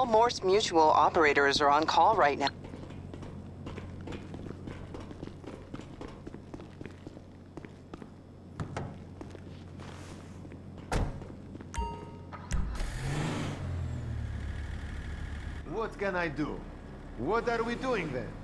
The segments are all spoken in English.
All Mors Mutual operators are on call right now. What can I do? What are we doing then?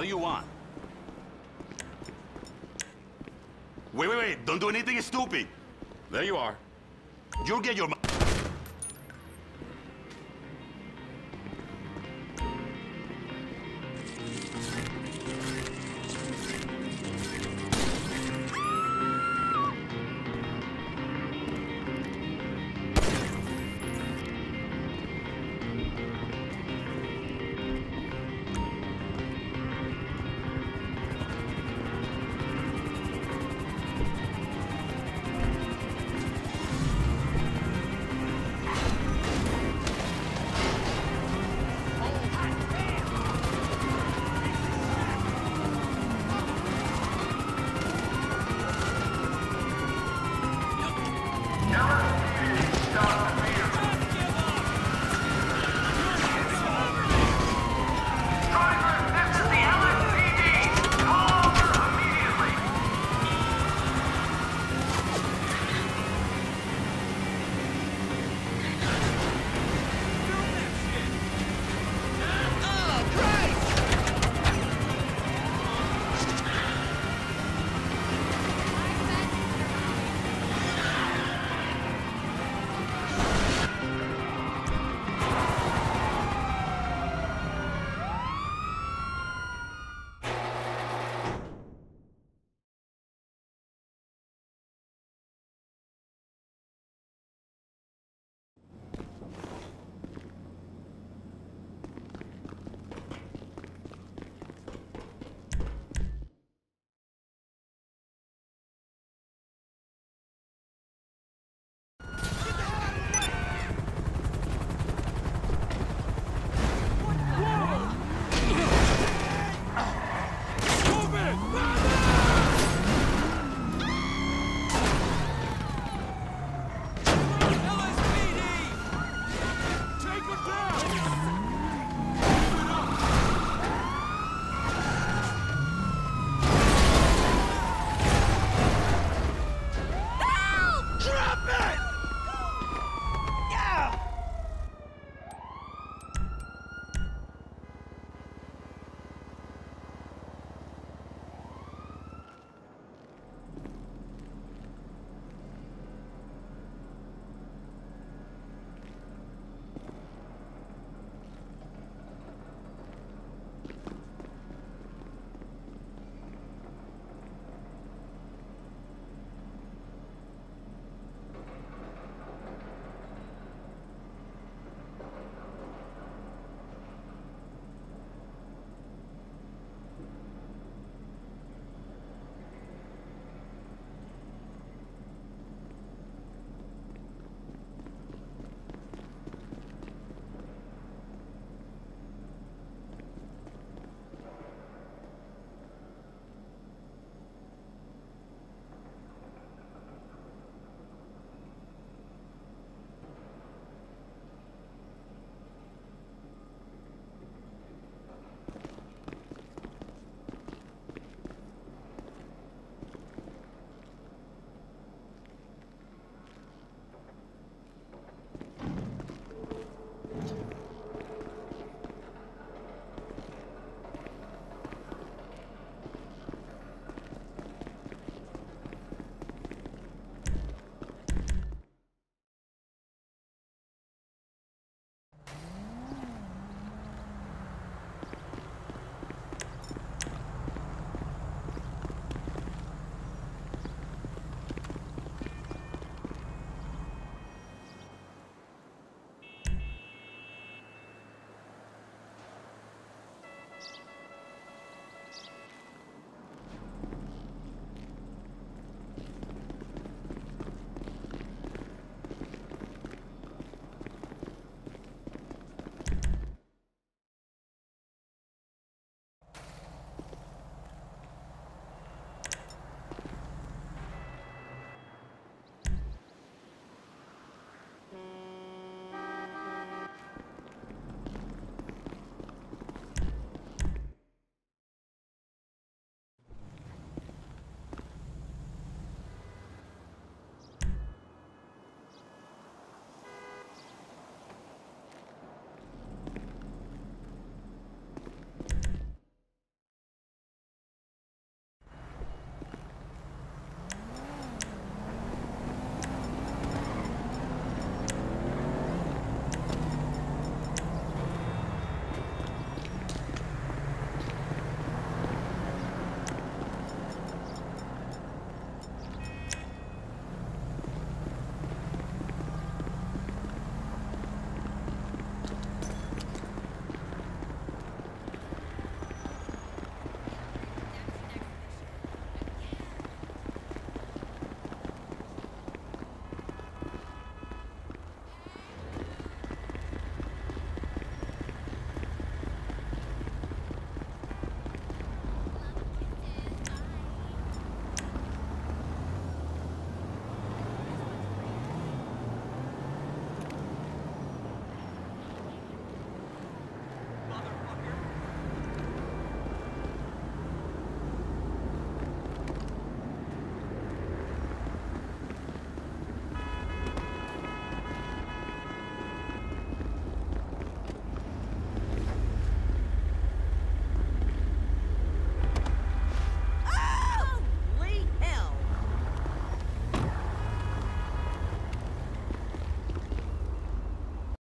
What do you want? Wait, wait, wait. Don't do anything stupid. There you are. You'll get your. Não, não, não.